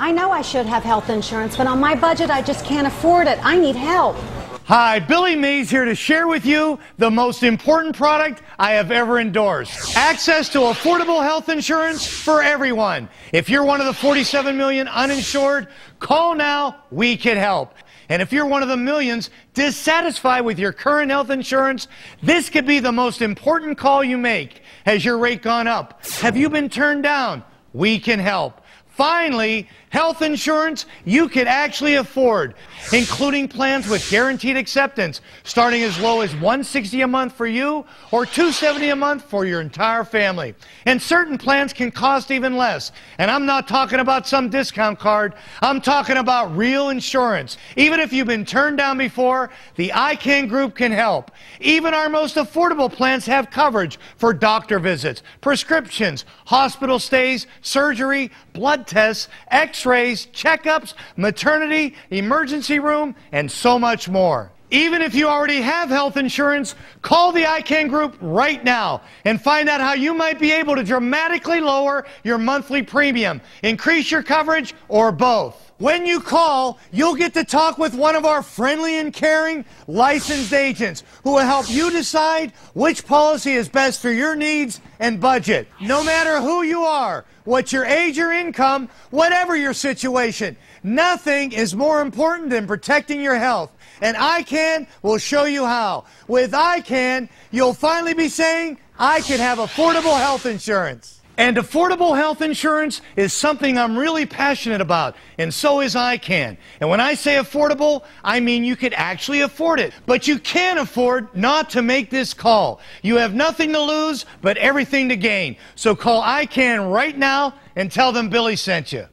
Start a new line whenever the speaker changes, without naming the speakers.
I know I should have health insurance, but on my budget, I just can't afford it. I need help.
Hi, Billy Mays here to share with you the most important product I have ever endorsed. Access to affordable health insurance for everyone. If you're one of the 47 million uninsured, call now, we can help. And if you're one of the millions dissatisfied with your current health insurance, this could be the most important call you make. Has your rate gone up? Have you been turned down? We can help. Finally, health insurance you can actually afford, including plans with guaranteed acceptance, starting as low as 160 a month for you or 270 a month for your entire family. And certain plans can cost even less. And I'm not talking about some discount card. I'm talking about real insurance. Even if you've been turned down before, the iCan group can help. Even our most affordable plans have coverage for doctor visits, prescriptions, hospital stays, surgery, blood tests, x rays, checkups, maternity, emergency room, and so much more. Even if you already have health insurance, call the iCan group right now and find out how you might be able to dramatically lower your monthly premium, increase your coverage, or both. When you call, you'll get to talk with one of our friendly and caring licensed agents who will help you decide which policy is best for your needs and budget. No matter who you are, what your age or income, whatever your situation, nothing is more important than protecting your health. And iCan will show you how. With iCan, you'll finally be saying, I can have affordable health insurance. And affordable health insurance is something I'm really passionate about, and so is iCan. And when I say affordable, I mean you could actually afford it. But you can't afford not to make this call. You have nothing to lose, but everything to gain. So call iCan right now and tell them Billy sent you.